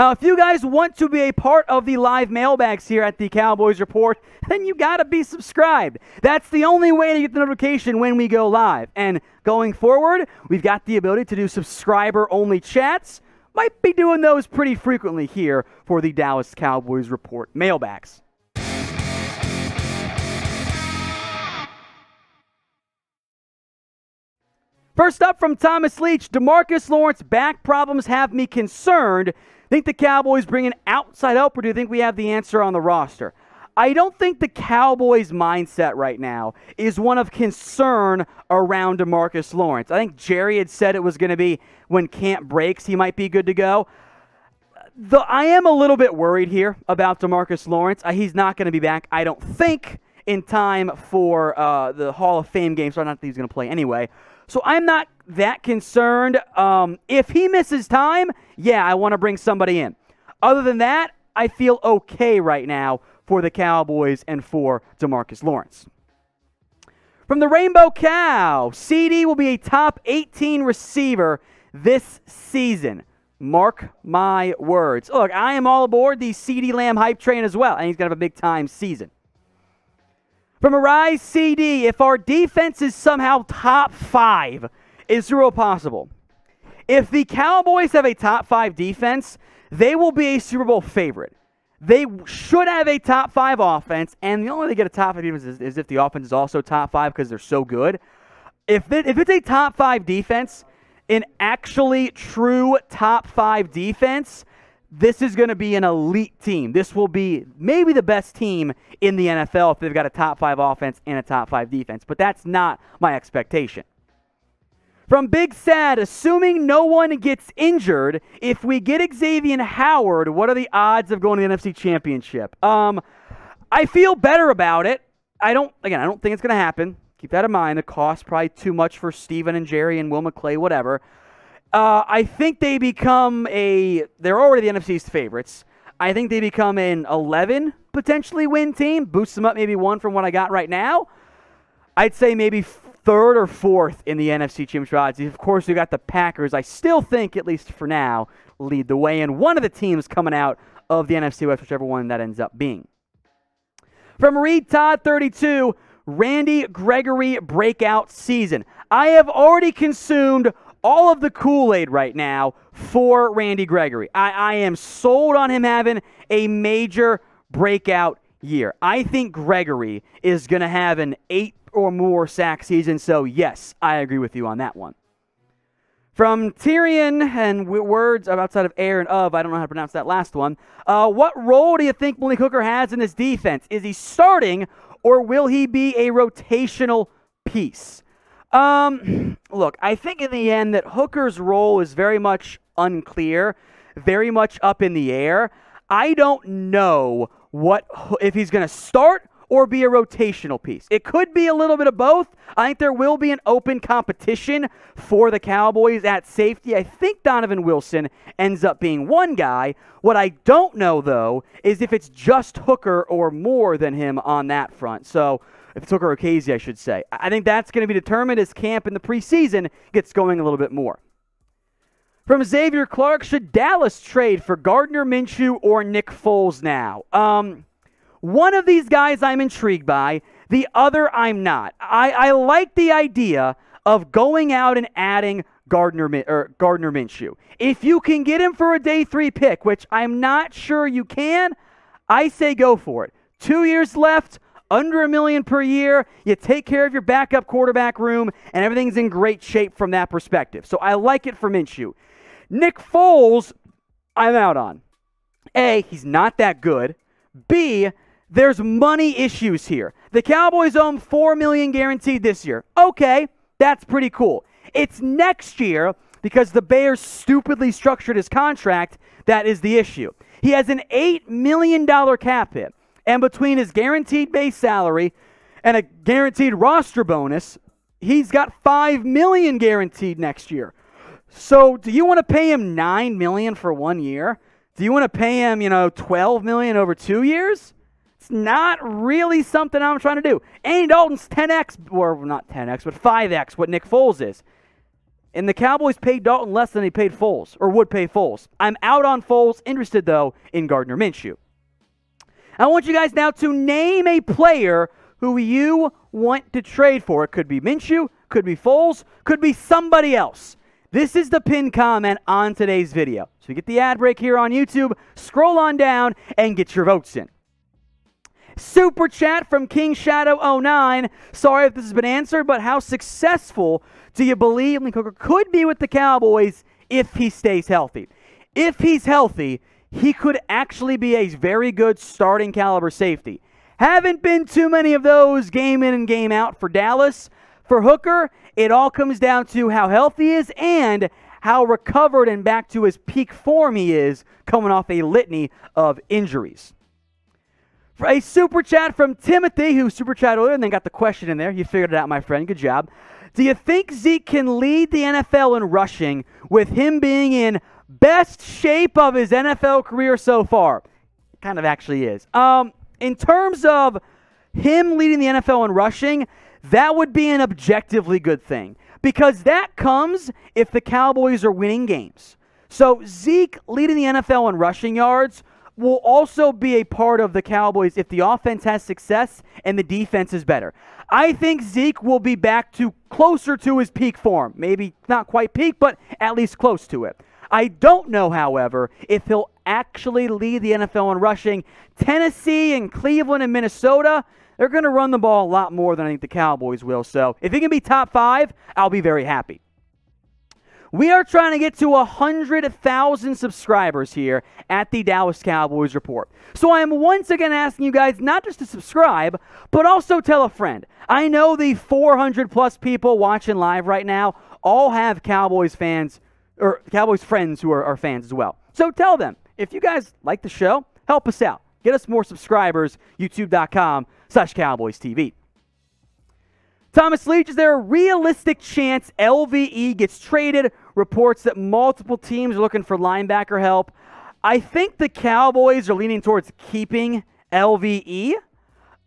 Now, if you guys want to be a part of the live mailbags here at the Cowboys Report, then you got to be subscribed. That's the only way to get the notification when we go live. And going forward, we've got the ability to do subscriber only chats. Might be doing those pretty frequently here for the Dallas Cowboys Report mailbags. First up from Thomas Leach, Demarcus Lawrence back problems have me concerned. Think the Cowboys bring an outside help, or do you think we have the answer on the roster? I don't think the Cowboys' mindset right now is one of concern around Demarcus Lawrence. I think Jerry had said it was going to be when camp breaks, he might be good to go. I am a little bit worried here about Demarcus Lawrence. Uh, he's not going to be back, I don't think, in time for uh, the Hall of Fame game. So I'm not that he's going to play anyway. So I'm not that concerned. Um, if he misses time, yeah, I want to bring somebody in. Other than that, I feel okay right now for the Cowboys and for Demarcus Lawrence. From the Rainbow Cow, CeeDee will be a top 18 receiver this season. Mark my words. Look, I am all aboard the CeeDee Lamb hype train as well, and he's going to have a big time season. From Arise CD, if our defense is somehow top five, is zero possible? If the Cowboys have a top five defense, they will be a Super Bowl favorite. They should have a top five offense, and the only way they get a top five defense is, is if the offense is also top five because they're so good. If, it, if it's a top five defense, an actually true top five defense, this is going to be an elite team. This will be maybe the best team in the NFL if they've got a top five offense and a top five defense. But that's not my expectation. From Big Sad, assuming no one gets injured, if we get Xavien Howard, what are the odds of going to the NFC Championship? Um, I feel better about it. I don't, again, I don't think it's going to happen. Keep that in mind. The cost probably too much for Stephen and Jerry and Will McClay, whatever. Uh, I think they become a. They're already the NFC's favorites. I think they become an 11 potentially win team. Boost them up maybe one from what I got right now. I'd say maybe third or fourth in the NFC Championship. Of course, we got the Packers. I still think, at least for now, lead the way. And one of the teams coming out of the NFC West, whichever one that ends up being. From Reed Todd 32, Randy Gregory breakout season. I have already consumed all of the Kool Aid right now for Randy Gregory. I, I am sold on him having a major breakout year. I think Gregory is going to have an eight or more sack season. So, yes, I agree with you on that one. From Tyrion and words outside of air and of, I don't know how to pronounce that last one. Uh, what role do you think Malik Hooker has in this defense? Is he starting or will he be a rotational piece? Um, look, I think in the end that Hooker's role is very much unclear, very much up in the air. I don't know what if he's going to start or be a rotational piece. It could be a little bit of both. I think there will be an open competition for the Cowboys at safety. I think Donovan Wilson ends up being one guy. What I don't know, though, is if it's just Hooker or more than him on that front. So if it's Hooker or Kazee, I should say. I think that's going to be determined as camp in the preseason gets going a little bit more. From Xavier Clark, should Dallas trade for Gardner Minshew or Nick Foles now? Um, one of these guys I'm intrigued by, the other I'm not. I, I like the idea of going out and adding Gardner or Gardner Minshew. If you can get him for a day three pick, which I'm not sure you can, I say go for it. Two years left under a million per year. You take care of your backup quarterback room, and everything's in great shape from that perspective. So I like it for Minshew. Nick Foles, I'm out on. A, he's not that good. B, there's money issues here. The Cowboys own four million guaranteed this year. Okay, that's pretty cool. It's next year because the Bears stupidly structured his contract that is the issue. He has an $8 million cap hit. And between his guaranteed base salary and a guaranteed roster bonus, he's got 5 million guaranteed next year. So, do you want to pay him 9 million for 1 year? Do you want to pay him, you know, 12 million over 2 years? It's not really something I'm trying to do. Andy Dalton's 10x or not 10x, but 5x what Nick Foles is. And the Cowboys paid Dalton less than they paid Foles, or would pay Foles. I'm out on Foles, interested though in Gardner Minshew. I want you guys now to name a player who you want to trade for. It could be Minshew, could be Foles, could be somebody else. This is the pin comment on today's video. So you get the ad break here on YouTube, scroll on down and get your votes in. Super chat from King Shadow 09. Sorry if this has been answered, but how successful do you believe Lee Hooker could be with the Cowboys if he stays healthy? If he's healthy, he could actually be a very good starting caliber safety. Haven't been too many of those game in and game out for Dallas. For Hooker, it all comes down to how healthy he is and how recovered and back to his peak form he is coming off a litany of injuries. For a super chat from Timothy, who super chat earlier and then got the question in there. You figured it out, my friend. Good job. Do you think Zeke can lead the NFL in rushing with him being in best shape of his NFL career so far? Kind of actually is. Um, in terms of him leading the NFL in rushing, that would be an objectively good thing because that comes if the Cowboys are winning games. So Zeke leading the NFL in rushing yards will also be a part of the Cowboys if the offense has success and the defense is better. I think Zeke will be back to closer to his peak form. Maybe not quite peak, but at least close to it. I don't know, however, if he'll actually lead the NFL in rushing. Tennessee and Cleveland and Minnesota, they're going to run the ball a lot more than I think the Cowboys will. So if he can be top five, I'll be very happy. We are trying to get to 100,000 subscribers here at the Dallas Cowboys Report. So I am once again asking you guys not just to subscribe, but also tell a friend. I know the 400 plus people watching live right now all have Cowboys fans or Cowboys friends who are, are fans as well. So tell them if you guys like the show, help us out. Get us more subscribers, youtube.com slash Cowboys TV. Thomas Leach, is there a realistic chance LVE gets traded? Reports that multiple teams are looking for linebacker help. I think the Cowboys are leaning towards keeping LVE.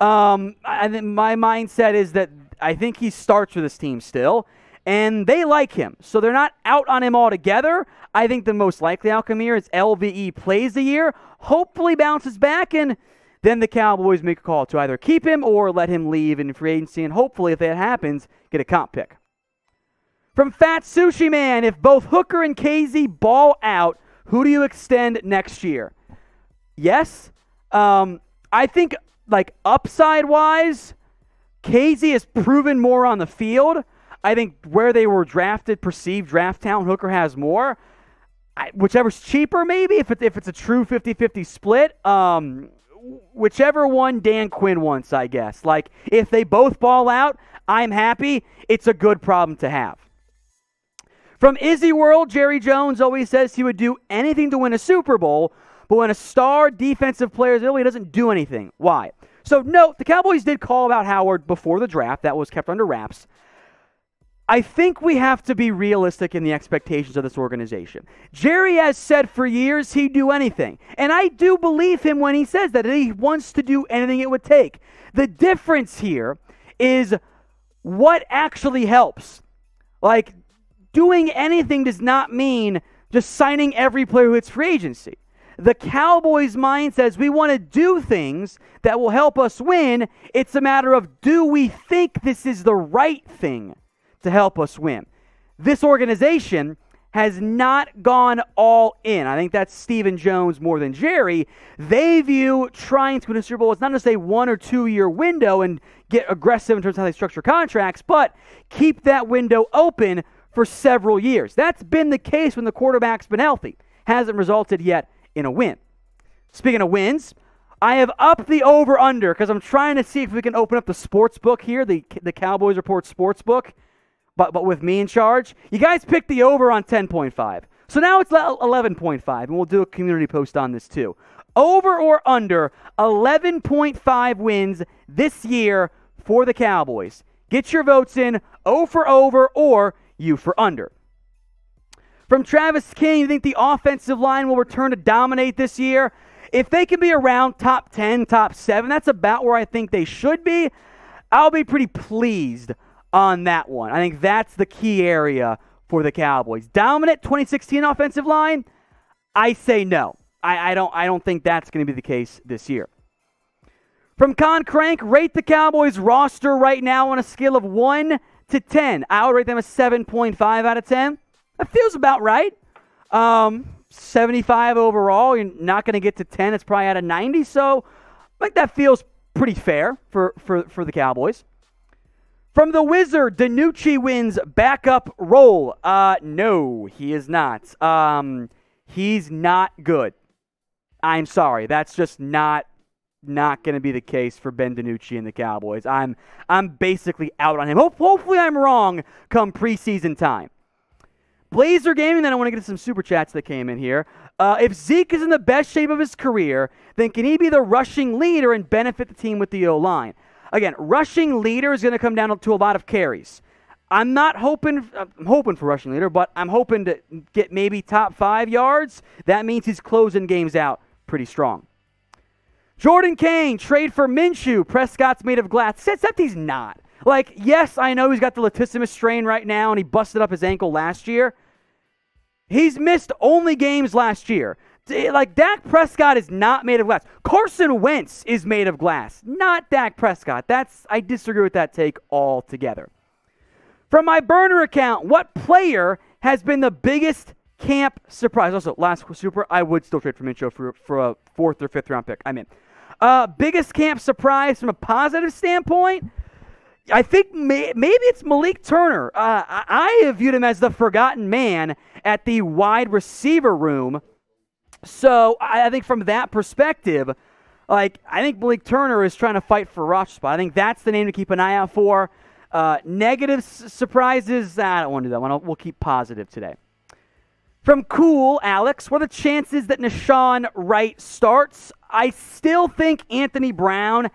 Um, and my mindset is that I think he starts with this team still and they like him. So they're not out on him altogether. I think the most likely outcome here is LVE plays the year, hopefully bounces back, and then the Cowboys make a call to either keep him or let him leave in free agency, and hopefully, if that happens, get a comp pick. From Fat Sushi Man, if both Hooker and Kazee ball out, who do you extend next year? Yes. Um, I think, like, upside wise, Kazee has proven more on the field. I think where they were drafted, perceived draft town, Hooker has more. I, whichever's cheaper, maybe, if, it, if it's a true 50 50 split. Um, whichever one Dan Quinn wants, I guess. Like, if they both ball out, I'm happy. It's a good problem to have. From Izzy World, Jerry Jones always says he would do anything to win a Super Bowl, but when a star defensive player is ill, he doesn't do anything. Why? So, note, the Cowboys did call about Howard before the draft. That was kept under wraps. I think we have to be realistic in the expectations of this organization. Jerry has said for years he'd do anything. And I do believe him when he says that he wants to do anything it would take. The difference here is what actually helps. Like, doing anything does not mean just signing every player who hits free agency. The Cowboys' mind says we want to do things that will help us win. It's a matter of do we think this is the right thing? To help us win. This organization has not gone all in. I think that's Stephen Jones more than Jerry. They view trying to win a Super Bowl as not just a one or two year window and get aggressive in terms of how they structure contracts, but keep that window open for several years. That's been the case when the quarterback's been healthy. Hasn't resulted yet in a win. Speaking of wins, I have upped the over under because I'm trying to see if we can open up the sports book here, the, the Cowboys Report sports book but, but with me in charge. You guys picked the over on 10.5. So now it's 11.5, and we'll do a community post on this too. Over or under 11.5 wins this year for the Cowboys. Get your votes in O for over or U for under. From Travis King, you think the offensive line will return to dominate this year? If they can be around top 10, top 7, that's about where I think they should be. I'll be pretty pleased on that one. I think that's the key area for the Cowboys. Dominant 2016 offensive line? I say no. I, I don't I don't think that's going to be the case this year. From Con Crank, rate the Cowboys roster right now on a scale of 1 to 10. I would rate them a 7.5 out of 10. That feels about right. Um, 75 overall. You're not going to get to 10. It's probably out of 90. So I think that feels pretty fair for, for, for the Cowboys. From the Wizard, DiNucci wins backup role. Uh, no, he is not. Um, he's not good. I'm sorry. That's just not not going to be the case for Ben DiNucci and the Cowboys. I'm I'm basically out on him. hopefully I'm wrong come preseason time. Blazer Gaming, then I want to get to some super chats that came in here. Uh, if Zeke is in the best shape of his career, then can he be the rushing leader and benefit the team with the O line? Again, rushing leader is going to come down to a lot of carries. I'm not hoping. I'm hoping for rushing leader, but I'm hoping to get maybe top five yards. That means he's closing games out pretty strong. Jordan Kane, trade for Minshew. Prescott's made of glass. Except he's not. Like, yes, I know he's got the latissimus strain right now and he busted up his ankle last year. He's missed only games last year. Like, Dak Prescott is not made of glass. Carson Wentz is made of glass, not Dak Prescott. That's I disagree with that take altogether. From my burner account, what player has been the biggest camp surprise? Also, last super, I would still trade for Minshew for, for a fourth or fifth round pick. I mean, uh, biggest camp surprise from a positive standpoint? I think may, maybe it's Malik Turner. Uh, I, I have viewed him as the forgotten man at the wide receiver room. So I, think from that perspective, like I think Malik Turner is trying to fight for roster spot. I think that's the name to keep an eye out for. Uh, negative s- surprises, I don't want to do that one. We'll keep positive today. From Cool, Alex, what are the chances that Nahshon Wright starts? I still think Anthony Brown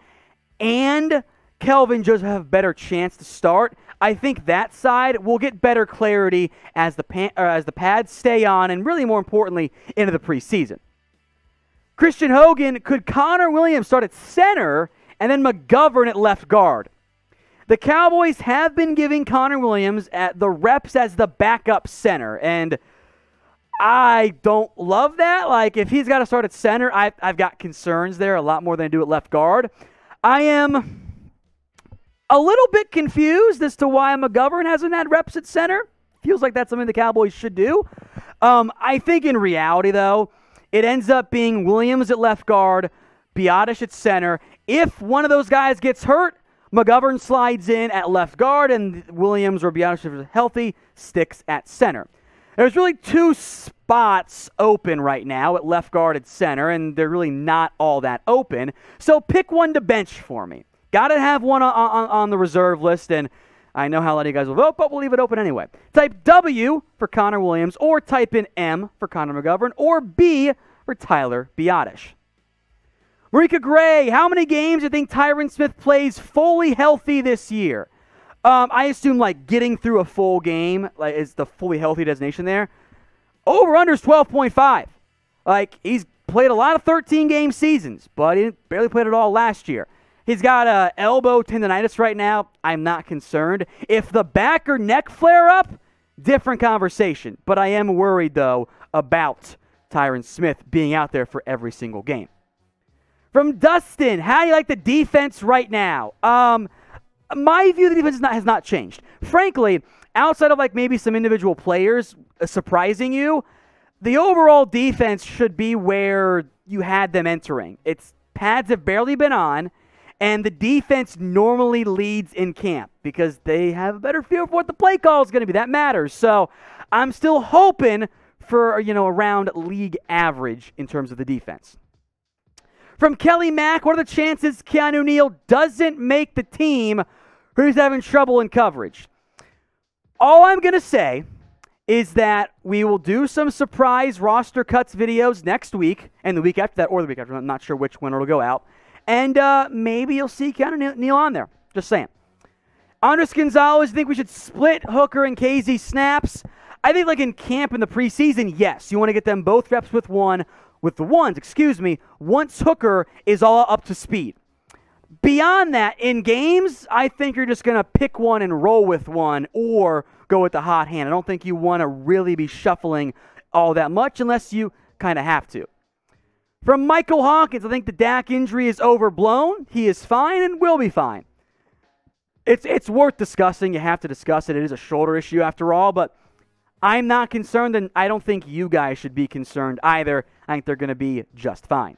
and Kelvin Joseph have a better chance to start. I think that side will get better clarity as the pan, uh, as the pads stay on, and really more importantly, into the preseason. Christian Hogan could Connor Williams start at center and then McGovern at left guard. The Cowboys have been giving Connor Williams at the reps as the backup center, and I don't love that. Like, if he's got to start at center, I, I've got concerns there a lot more than I do at left guard. I am a little bit confused as to why McGovern hasn't had reps at center. Feels like that's something the Cowboys should do. Um, I think in reality, though, it ends up being Williams at left guard, Biadasz at center. If one of those guys gets hurt, McGovern slides in at left guard, and Williams or Biadasz, if he's healthy, sticks at center. There's really two spots open right now at left guard at center, and they're really not all that open. So pick one to bench for me. Got to have one on, on, on, the reserve list, and I know how a lot of you guys will vote, but we'll leave it open anyway. Type W for Connor Williams, or type in M for Connor McGovern, or B for Tyler Biadasz. Marika Gray, how many games do you think Tyron Smith plays fully healthy this year? Um, I assume like getting through a full game like is the fully healthy designation there. Over under is 12.5. Like he's played a lot of 13 game seasons, but he barely played at all last year. He's got a elbow tendonitis right now. I'm not concerned. If the back or neck flare up, different conversation. But I am worried though about Tyron Smith being out there for every single game. From Dustin, how do you like the defense right now? Um, my view of the defense not, has not changed. Frankly, outside of like maybe some individual players uh, surprising you, the overall defense should be where you had them entering. Its pads have barely been on, and the defense normally leads in camp because they have a better feel for what the play call is going to be. That matters. So I'm still hoping for you know around league average in terms of the defense. From Kelly Mack, what are the chances Keanu Neal doesn't make the team who's having trouble in coverage? All I'm going to say is that we will do some surprise roster cuts videos next week and the week after that, or the week after. I'm not sure which one it'll go out. And uh, maybe you'll see Keanu Neal on there. Just saying. Andres Gonzalez, think we should split Hooker and Kazee snaps? I think, like in camp in the preseason, yes. You want to get them both reps with one with the ones, excuse me, once Hooker is all up to speed. Beyond that, in games, I think you're just going to pick one and roll with one or go with the hot hand. I don't think you want to really be shuffling all that much unless you kind of have to. From Michael Hawkins, I think the Dak injury is overblown. He is fine and will be fine. It's it's worth discussing. You have to discuss it. It is a shoulder issue after all, but I'm not concerned, and I don't think you guys should be concerned either. I think they're going to be just fine.